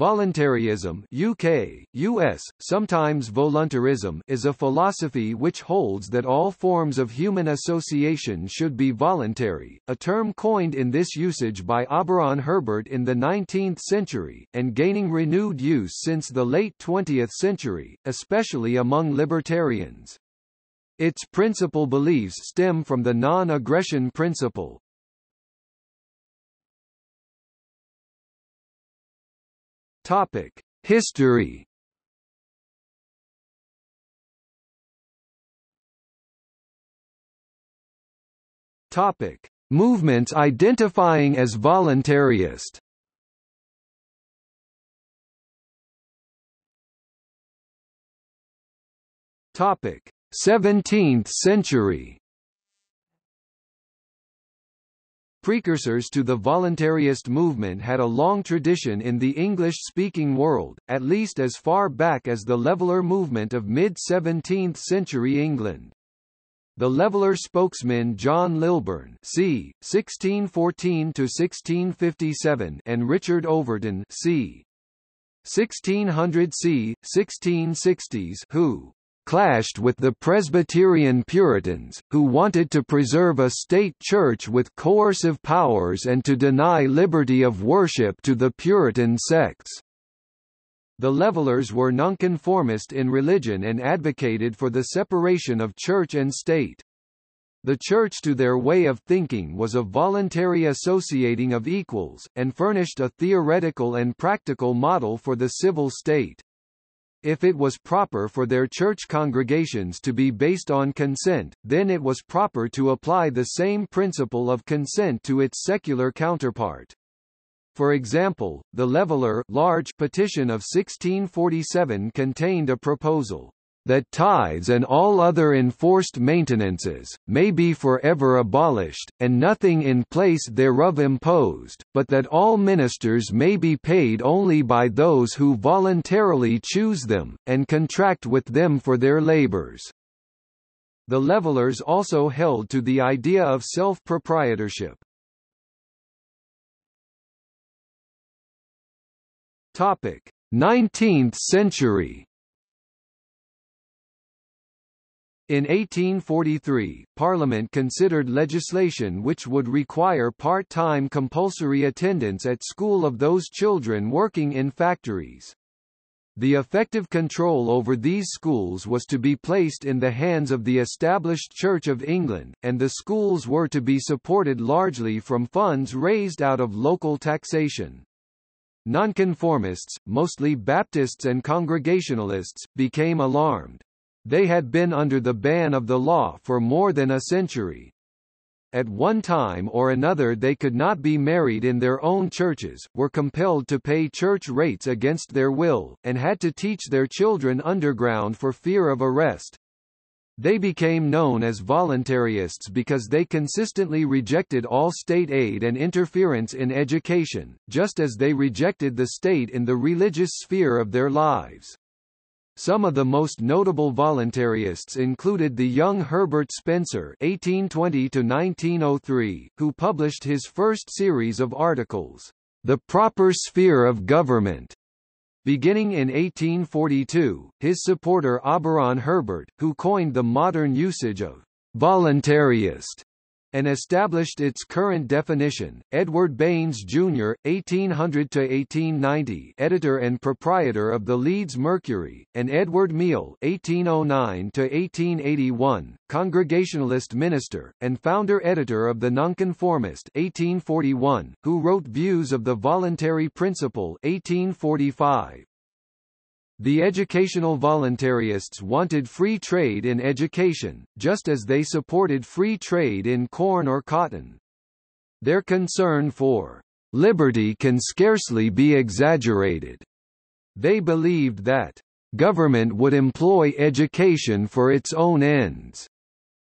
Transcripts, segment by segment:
Voluntaryism UK, US, sometimes voluntarism is a philosophy which holds that all forms of human association should be voluntary, a term coined in this usage by Auberon Herbert in the 19th century, and gaining renewed use since the late 20th century, especially among libertarians. Its principal beliefs stem from the non-aggression principle, Topic: History. Topic: Movements identifying as voluntaryist. Topic: 17th century. Precursors to the voluntaryist movement had a long tradition in the English-speaking world, at least as far back as the Leveller movement of mid-17th century England. The Leveller spokesman John Lilburne c. 1614–1657 and Richard Overton c. 1600 c. 1660s who clashed with the Presbyterian Puritans, who wanted to preserve a state church with coercive powers and to deny liberty of worship to the Puritan sects. The Levellers were nonconformist in religion and advocated for the separation of church and state. The church to their way of thinking was a voluntary associating of equals, and furnished a theoretical and practical model for the civil state. If it was proper for their church congregations to be based on consent, then it was proper to apply the same principle of consent to its secular counterpart. For example, the Leveller large petition of 1647 contained a proposal that tithes and all other enforced maintenances, may be forever abolished, and nothing in place thereof imposed, but that all ministers may be paid only by those who voluntarily choose them, and contract with them for their labours. The Levellers also held to the idea of self-proprietorship. Topic: 19th century In 1843, Parliament considered legislation which would require part-time compulsory attendance at school of those children working in factories. The effective control over these schools was to be placed in the hands of the established Church of England, and the schools were to be supported largely from funds raised out of local taxation. Nonconformists, mostly Baptists and Congregationalists, became alarmed. They had been under the ban of the law for more than a century. At one time or another they could not be married in their own churches, were compelled to pay church rates against their will, and had to teach their children underground for fear of arrest. They became known as voluntaryists because they consistently rejected all state aid and interference in education, just as they rejected the state in the religious sphere of their lives. Some of the most notable voluntaryists included the young Herbert Spencer (1820–1903), who published his first series of articles, "The Proper Sphere of Government." Beginning in 1842, his supporter Auberon Herbert, who coined the modern usage of voluntaryist, and established its current definition. Edward Baines, Jr., 1800–1890 editor and proprietor of the Leeds Mercury, and Edward Miall 1809–1881, Congregationalist minister, and founder-editor of The Nonconformist 1841, who wrote Views of the Voluntary Principle 1845. The educational voluntaryists wanted free trade in education, just as they supported free trade in corn or cotton. Their concern for liberty can scarcely be exaggerated. They believed that government would employ education for its own ends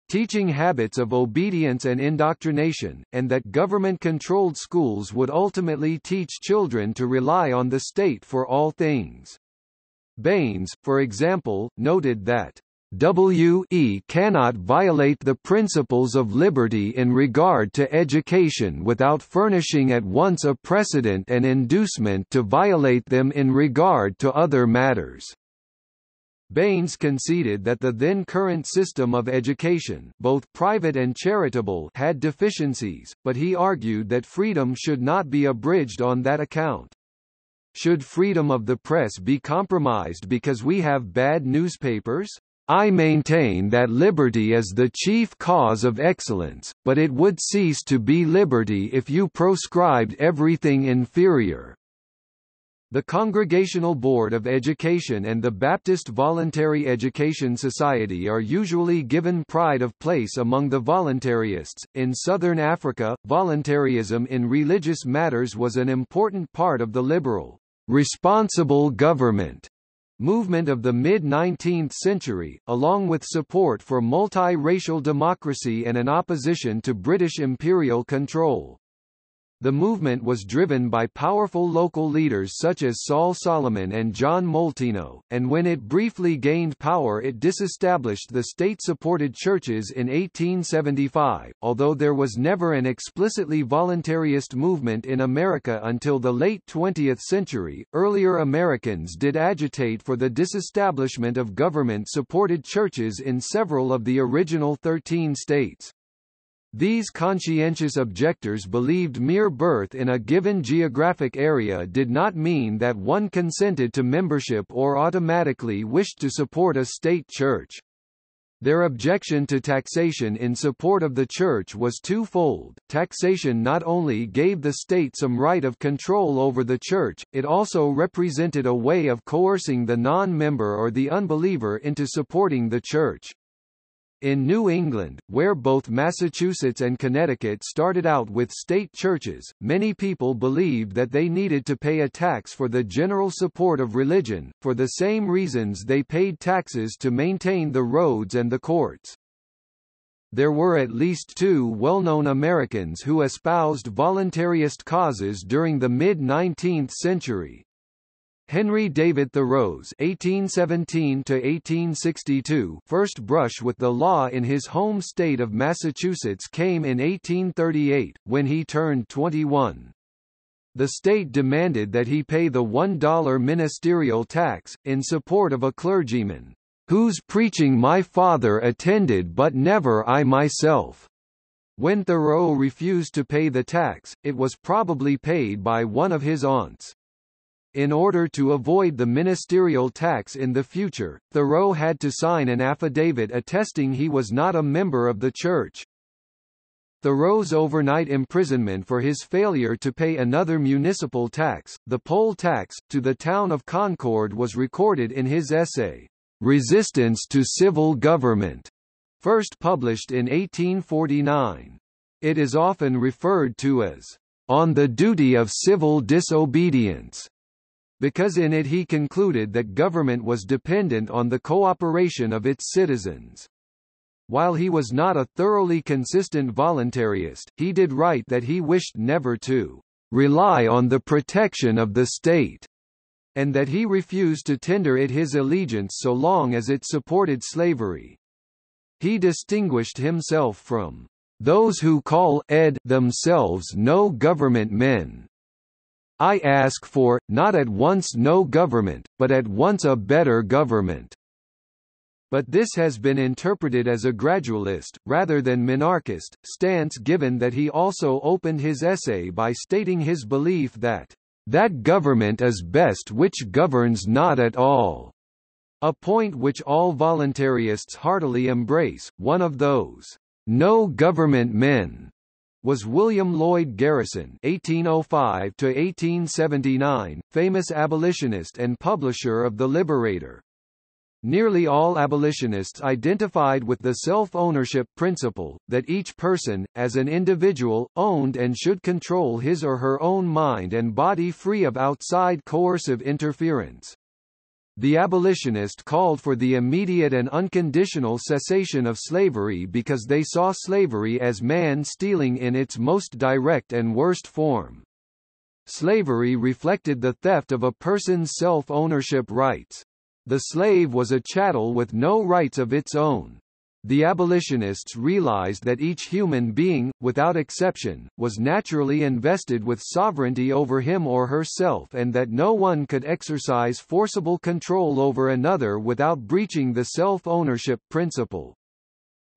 teaching habits of obedience and indoctrination, and that government-controlled schools would ultimately teach children to rely on the state for all things. Baines, for example, noted that W e cannot violate the principles of liberty in regard to education without furnishing at once a precedent and inducement to violate them in regard to other matters. Baines conceded that the then current system of education both private and charitable had deficiencies, but he argued that freedom should not be abridged on that account. Should freedom of the press be compromised because we have bad newspapers? I maintain that liberty is the chief cause of excellence, but it would cease to be liberty if you proscribed everything inferior. The Congregational Board of Education and the Baptist Voluntary Education Society are usually given pride of place among the voluntaryists. In southern Africa, voluntaryism in religious matters was an important part of the liberal, responsible government movement of the mid-19th century, along with support for multi-racial democracy and an opposition to British imperial control. The movement was driven by powerful local leaders such as Saul Solomon and John Molteno, and when it briefly gained power it disestablished the state-supported churches in 1875, although there was never an explicitly voluntaryist movement in America until the late 20th century. Earlier Americans did agitate for the disestablishment of government-supported churches in several of the original 13 states. These conscientious objectors believed mere birth in a given geographic area did not mean that one consented to membership or automatically wished to support a state church. Their objection to taxation in support of the church was twofold. Taxation not only gave the state some right of control over the church, it also represented a way of coercing the non-member or the unbeliever into supporting the church. In New England, where both Massachusetts and Connecticut started out with state churches, many people believed that they needed to pay a tax for the general support of religion, for the same reasons they paid taxes to maintain the roads and the courts. There were at least two well-known Americans who espoused voluntaryist causes during the mid-19th century, Henry David Thoreau's (1817–1862) first brush with the law in his home state of Massachusetts came in 1838, when he turned 21. The state demanded that he pay the $1 ministerial tax, in support of a clergyman, "...whose preaching my father attended but never I myself." When Thoreau refused to pay the tax, it was probably paid by one of his aunts. In order to avoid the ministerial tax in the future, Thoreau had to sign an affidavit attesting he was not a member of the church. Thoreau's overnight imprisonment for his failure to pay another municipal tax, the poll tax, to the town of Concord was recorded in his essay, Resistance to Civil Government, first published in 1849. It is often referred to as, On the Duty of Civil Disobedience because in it he concluded that government was dependent on the cooperation of its citizens. While he was not a thoroughly consistent voluntaryist, he did write that he wished never to rely on the protection of the state, and that he refused to tender it his allegiance so long as it supported slavery. He distinguished himself from those who call ed themselves no government men, I ask for, not at once no government, but at once a better government. But this has been interpreted as a gradualist, rather than minarchist, stance given that he also opened his essay by stating his belief that, "...that government is best which governs not at all." A point which all voluntaryists heartily embrace, one of those, "...no government men," was William Lloyd Garrison (1805–1879), famous abolitionist and publisher of The Liberator. Nearly all abolitionists identified with the self-ownership principle, that each person, as an individual, owned and should control his or her own mind and body free of outside coercive interference. The abolitionist called for the immediate and unconditional cessation of slavery because they saw slavery as man stealing in its most direct and worst form. Slavery reflected the theft of a person's self-ownership rights. The slave was a chattel with no rights of its own. The abolitionists realized that each human being, without exception, was naturally invested with sovereignty over him or herself and that no one could exercise forcible control over another without breaching the self-ownership principle.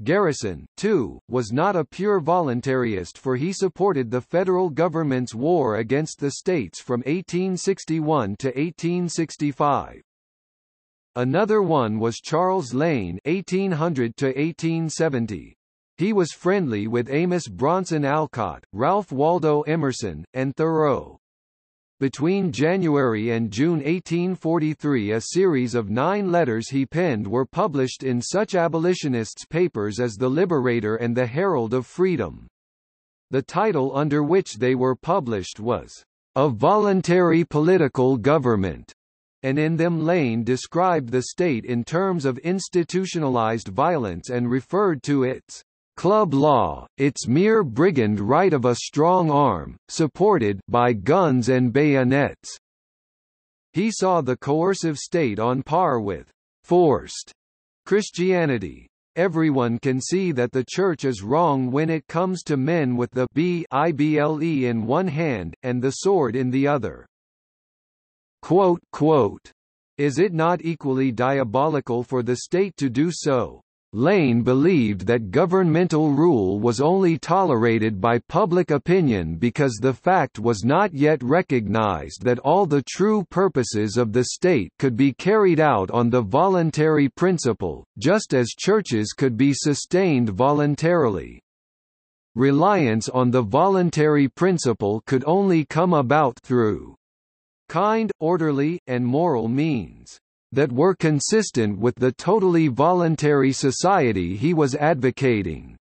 Garrison, too, was not a pure voluntaryist for he supported the federal government's war against the states from 1861 to 1865. Another one was Charles Lane (1800–1870). He was friendly with Amos Bronson Alcott, Ralph Waldo Emerson, and Thoreau. Between January and June 1843 a series of nine letters he penned were published in such abolitionists' papers as The Liberator and The Herald of Freedom. The title under which they were published was, A Voluntary Political Government and in them Lane described the state in terms of institutionalized violence and referred to its club law, its mere brigand right of a strong arm, supported by guns and bayonets. He saw the coercive state on par with forced Christianity. Everyone can see that the Church is wrong when it comes to men with the B IBLE in one hand, and the sword in the other. Quote, quote, Is it not equally diabolical for the state to do so? Lane believed that governmental rule was only tolerated by public opinion because the fact was not yet recognized that all the true purposes of the state could be carried out on the voluntary principle, just as churches could be sustained voluntarily. Reliance on the voluntary principle could only come about through kind, orderly, and moral means that were consistent with the totally voluntary society he was advocating.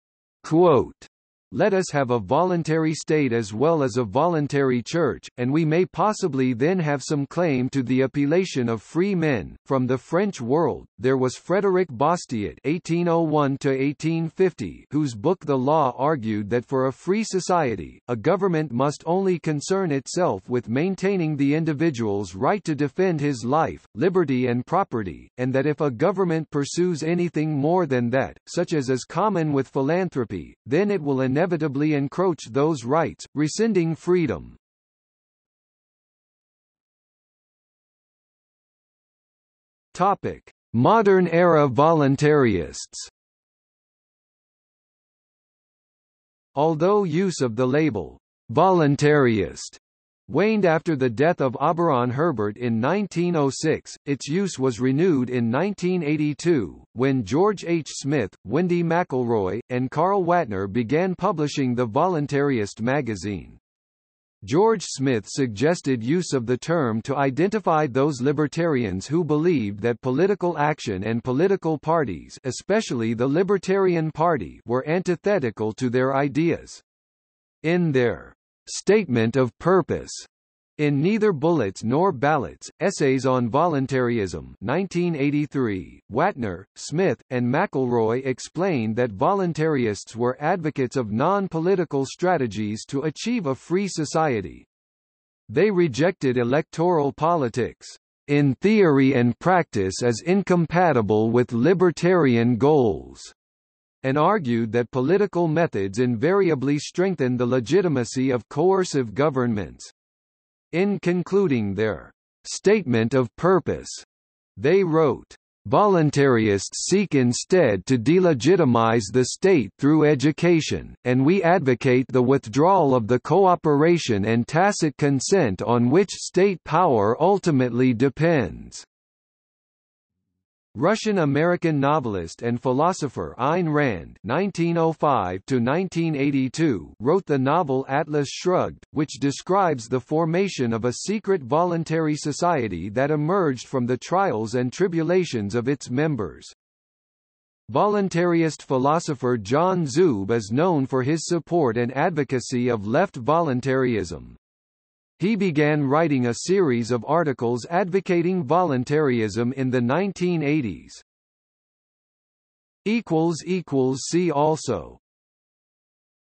Quote, let us have a voluntary state as well as a voluntary church, and we may possibly then have some claim to the appellation of free men. From the French world, there was Frédéric Bastiat (1801–1850), whose book *The Law* argued that for a free society, a government must only concern itself with maintaining the individual's right to defend his life, liberty, and property, and that if a government pursues anything more than that, such as is common with philanthropy, then it will inevitably encroach those rights, rescinding freedom. Topic: Modern-era voluntaryists Although use of the label, voluntaryist, waned after the death of Auberon Herbert in 1906, its use was renewed in 1982, when George H. Smith, Wendy McElroy, and Carl Watner began publishing the Voluntaryist magazine. George Smith suggested use of the term to identify those libertarians who believed that political action and political parties especially the Libertarian Party were antithetical to their ideas. In their Statement of Purpose. In Neither Bullets Nor Ballots, Essays on Voluntaryism 1983, Watner, Smith, and McElroy explained that voluntaryists were advocates of non-political strategies to achieve a free society. They rejected electoral politics, in theory and practice as incompatible with libertarian goals and argued that political methods invariably strengthen the legitimacy of coercive governments. In concluding their statement of purpose, they wrote, Voluntaryists seek instead to delegitimize the state through education, and we advocate the withdrawal of the cooperation and tacit consent on which state power ultimately depends. Russian-American novelist and philosopher Ayn Rand (1905–1982) wrote the novel Atlas Shrugged, which describes the formation of a secret voluntary society that emerged from the trials and tribulations of its members. Voluntaryist philosopher John Zube is known for his support and advocacy of left voluntaryism. He began writing a series of articles advocating voluntaryism in the 1980s. See also